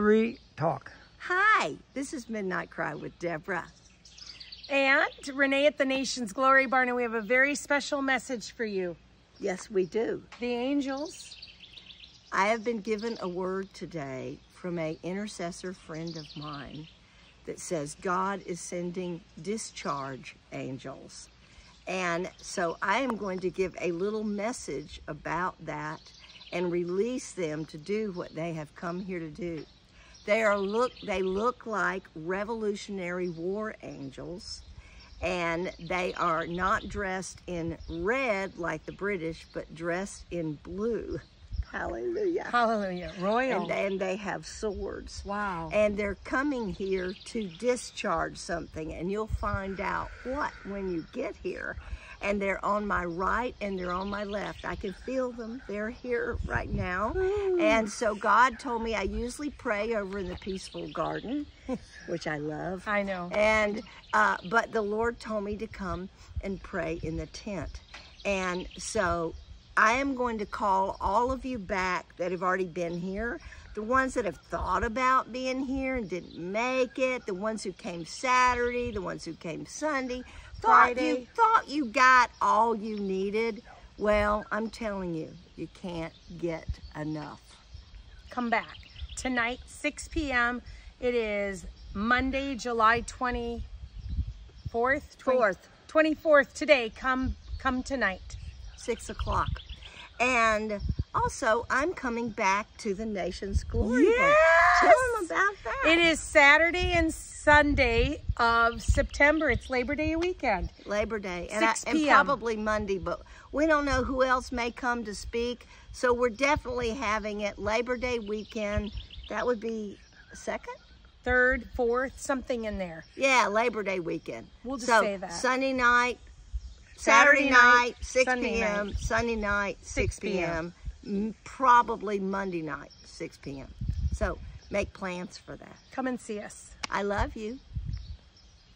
three, talk. Hi, this is Midnight Cry with Deborah. And Renee at the Nation's Glory Barn, and we have a very special message for you. Yes, we do. The angels. I have been given a word today from a intercessor friend of mine that says God is sending discharge angels. And so I am going to give a little message about that and release them to do what they have come here to do. They are look they look like revolutionary war angels and they are not dressed in red like the British but dressed in blue. Hallelujah. Hallelujah. Royal. And, and they have swords. wow. And they're coming here to discharge something, and you'll find out what when you get here. And they're on my right and they're on my left. I can feel them. They're here right now. And so God told me I usually pray over in the peaceful garden, which I love. I know. And uh, but the Lord told me to come and pray in the tent. And so I am going to call all of you back that have already been here. The ones that have thought about being here and didn't make it, the ones who came Saturday, the ones who came Sunday, thought you Friday. thought you got all you needed. Well, I'm telling you, you can't get enough. Come back. Tonight, 6 p.m. It is Monday, July 24th. Fourth. 24th today. Come come tonight. six o'clock. And also, I'm coming back to the nation's glory. Bowl. Yes! Tell them about that. It is Saturday and Sunday of September. It's Labor Day weekend. Labor Day, and, 6 I, and probably Monday, but we don't know who else may come to speak. So we're definitely having it Labor Day weekend. That would be second. Third, fourth, something in there. Yeah, Labor Day weekend. We'll just so say that. Sunday night, Saturday, Saturday night, night, 6 p.m., Sunday night, 6, 6 p.m., probably Monday night, 6 p.m. So make plans for that. Come and see us. I love you.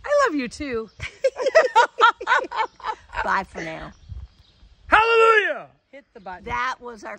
I love you too. Bye for now. Hallelujah! Hit the button. That was our